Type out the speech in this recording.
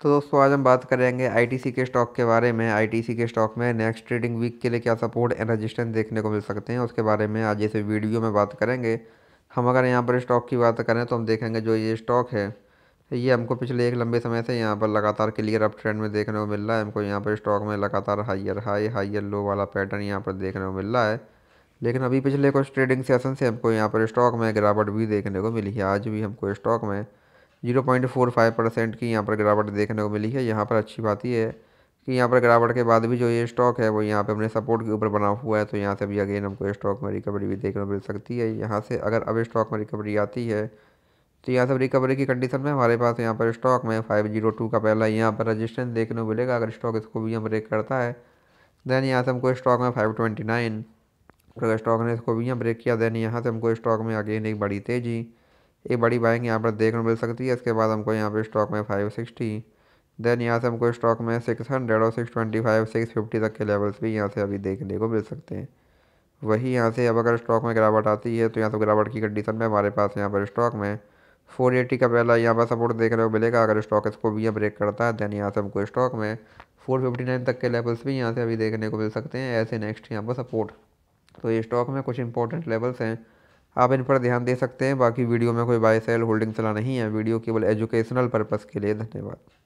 तो दोस्तों, आज हम बात करेंगे आईटीसी के स्टॉक के बारे में। आईटीसी के स्टॉक में नेक्स्ट ट्रेडिंग वीक के लिए क्या सपोर्ट एंड रजिस्टेंस देखने को मिल सकते हैं, उसके बारे में आज इस वीडियो में बात करेंगे। हम अगर यहाँ पर स्टॉक की बात करें तो हम देखेंगे जो ये स्टॉक है, ये हमको पिछले एक लंबे समय से यहाँ पर लगातार क्लियर अप ट्रेंड में देखने को मिल रहा है। हमको यहाँ पर स्टॉक में लगातार हाइयर हाई हाइयर लो वाला पैटर्न यहाँ पर देखने को मिल रहा है। लेकिन अभी पिछले कुछ ट्रेडिंग सेशन से हमको यहाँ पर स्टॉक में गिरावट भी देखने को मिली है। आज भी हमको स्टॉक में zero point four five percent की यहाँ पर गिरावट देखने को मिली है। यहाँ पर अच्छी बात यह है कि यहाँ पर गिरावट के बाद भी जो ये स्टॉक है वो यहाँ पे अपने सपोर्ट के ऊपर बना हुआ है तो यहाँ से भी अगेन हमको स्टॉक में रिकवरी भी देखने को मिल सकती है। यहाँ से अगर अब स्टॉक में रिकवरी आती है तो यहाँ से रिकवरी की कंडीशन में हमारे पास यहाँ पर स्टॉक में फाइव ज़ीरो टू का पहला यहाँ पर रजिस्टेंस देखने को मिलेगा। अगर स्टॉक इसको भी हम ब्रेक करता है देन यहाँ से हमको स्टॉक में फाइव ट्वेंटी नाइन अगर स्टॉक ने इसको भी यहाँ ब्रेक किया देन यहाँ से हमको स्टॉक में अगेन एक बड़ी तेज़ी। एक बड़ी बाइंग यहाँ पर देखने को मिल सकती है। इसके बाद हमको यहाँ पर स्टॉक में फाइव सिक्सटी देन यहाँ से हमको स्टॉक में सिक्स हंड्रेड और six twenty five six fifty तक के लेवल्स भी यहाँ से अभी देखने को मिल सकते हैं। वही यहाँ से अब अगर स्टॉक में गिरावट आती है तो यहाँ से गिरावट की कंडीशन में हमारे पास यहाँ पर स्टॉक में फोर एटी का पहला यहाँ पर सपोर्ट देखने को मिलेगा। अगर स्टॉक इसको भी ब्रेक करता है दैन यहाँ से हमको स्टॉक में फोर फिफ्टी नाइन तक के लेवल्स भी यहाँ से अभी देखने को मिल सकते हैं। ऐसे नेक्स्ट यहाँ पर सपोर्ट तो ये स्टॉक में कुछ इंपॉर्टेंट लेवल्स हैं। आप इन पर ध्यान दे सकते हैं। बाकी वीडियो में कोई बाय सेल होल्डिंग चला नहीं है। वीडियो केवल एजुकेशनल पर्पज़ के लिए। धन्यवाद।